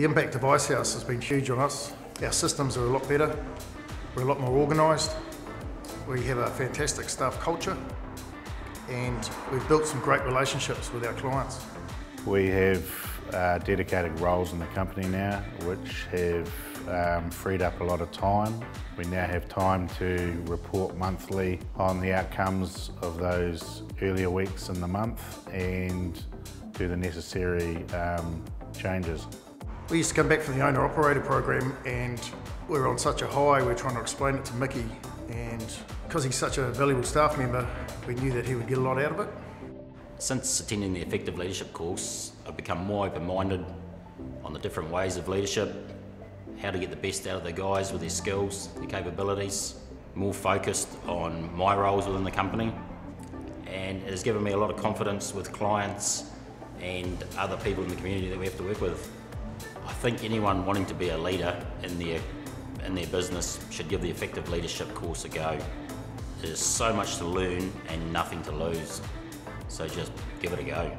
The impact of Icehouse has been huge on us. Our systems are a lot better, we're a lot more organised, we have a fantastic staff culture, and we've built some great relationships with our clients. We have uh, dedicated roles in the company now, which have um, freed up a lot of time. We now have time to report monthly on the outcomes of those earlier weeks in the month and do the necessary um, changes. We used to come back from the owner-operator program and we were on such a high, we were trying to explain it to Mickey and because he's such a valuable staff member, we knew that he would get a lot out of it. Since attending the Effective Leadership course, I've become more open-minded on the different ways of leadership, how to get the best out of the guys with their skills, their capabilities, more focused on my roles within the company, and it has given me a lot of confidence with clients and other people in the community that we have to work with. I think anyone wanting to be a leader in their in their business should give the Effective Leadership course a go. There's so much to learn and nothing to lose, so just give it a go.